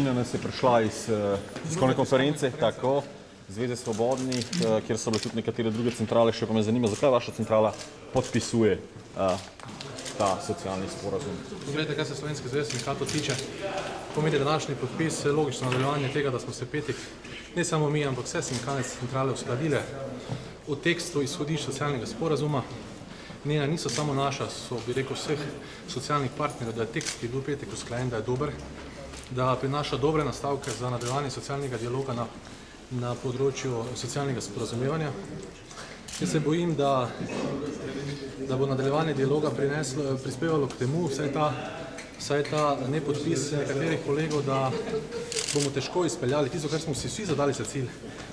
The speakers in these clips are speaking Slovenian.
Tina nas je prišla iz tiskovne konference, tako, Zveze svobodnih, eh, kjer so bile tudi nekatere druge centrale, še pa me zanima, zakaj vaša centrala podpisuje eh, ta socialni sporazum. Poglejte, kaj se Slovenske zveze sindikatov tiče, pomeni današnji podpis logično nadaljevanje tega, da smo se petek, ne samo mi, ampak vse sindikalne centrale uskladile o tekstu izhodišč socialnega sporazuma. Njena niso samo naša, so bi rekel vseh socialnih partnerjev, da je tekst, ki je bil petek usklajen, da je dober, da prinaša dobre nastavke za nadaljevanje socialnega dialoga na, na področju socialnega sporazumevanja. Jaz se bojim, da, da bo nadaljevanje dialoga prineslo, prispevalo k temu, vsaj ta, vsaj ta nepodpis nekaterih kolegov, da bomo težko izpeljali tisto, kar smo si vsi zadali za cilj,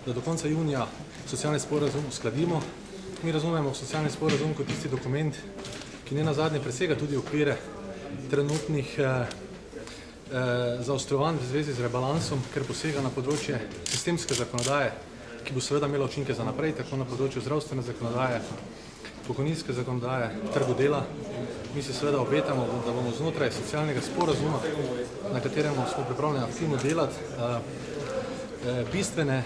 da do konca junija socialni sporazum uskladimo. Mi razumemo socialni sporazum kot tisti dokument, ki ne nazadnje presega tudi okvire trenutnih eh, zaostrovanj v zvezi z rebalansom, ker posega na področje sistemske zakonodaje, ki bo seveda imela učinke za naprej, tako na področju zdravstvene zakonodaje, pokojninske zakonodaje, trgu dela. Mi se seveda obetamo, da bomo znotraj socialnega sporazuma, na katerem smo pripravljeni aktivno delati, eh, bistvene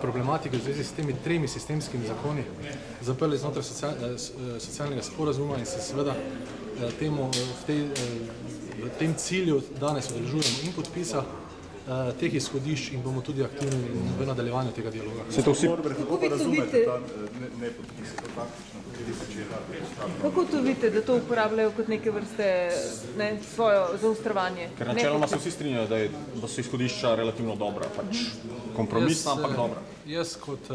problematike v zvezi s temi tremi sistemskimi zakoni zaprli znotraj socialnega sporazuma in se seveda temu, v, tej, v tem cilju danes odrežujemo in podpisa teh izhodišč in bomo tudi aktivni v nadaljevanju tega dialoga. Se to vsi... Kako vi to vidite? Ne podpise, to praktično, tudi začela. Kako to vidite, da to uporabljajo kot neke vrste ne, svojo zaostrovanje? Ker načeloma se vsi strinjajo, da, je, da so izhodišča relativno dobra, pač kompromisna, ampak dobra. Jaz kot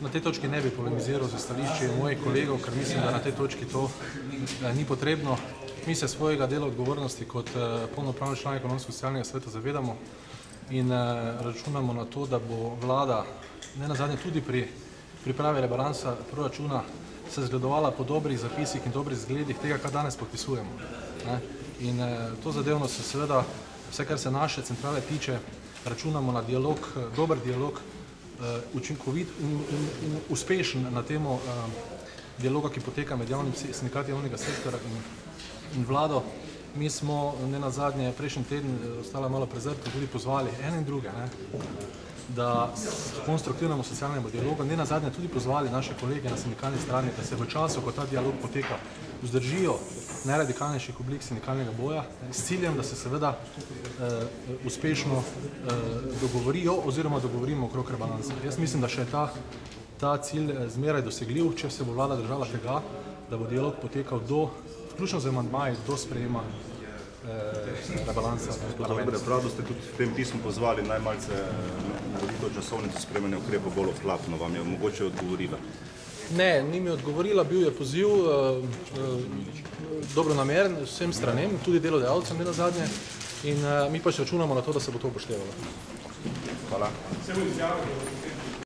na tej točki ne bi polemiziral za stališče mojih kolegov, ker mislim, da na tej točki to ni potrebno. Mi se svojega dela odgovornosti kot polnopravni član ekonomsko-socialnega sveta zavedamo in računamo na to, da bo vlada ne nazadnje tudi pri pripravi rebalansa proračuna se zgledovala po dobrih zapisih in dobrih zgledih tega, kar danes podpisujemo. In to zadevno se seveda, vse kar se naše centrale tiče, računamo na dialog, dober dialog, učinkovit in uspešen na temo dialoga, ki poteka med javnim sindikati javnega sektora in in vlado. Mi smo ne nazadnje prejšnji teden, ostala malo prezrta, tudi pozvali ene in druge, ne, da konstruktivnemu socialnemu dialogu, ne nazadnje tudi pozvali naše kolege na sindikalni strani, da se v času, ko ta dialog poteka, vzdržijo najradikalnejših oblik sindikalnega boja s ciljem, da se seveda uspešno dogovorijo oziroma dogovorimo okrog rebalansa. Jaz mislim, da še ta, ta cilj zmeraj dosegljiv, če se bo vlada držala tega, da bo dialog potekal do vključno z amandmaji do sprejema rebalansa. Dobre, prav, da ste tudi v tem pismu pozvali naj malce naredito časovnico spremene ukrepov bolj ohlapno, vam je mogoče odgovorila? Ne, ni mi odgovorila, bil je poziv dobro nameren vsem stranem, tudi delodajalcem ne nazadnje in mi pač računamo na to, da se bo to upoštevalo. Hvala.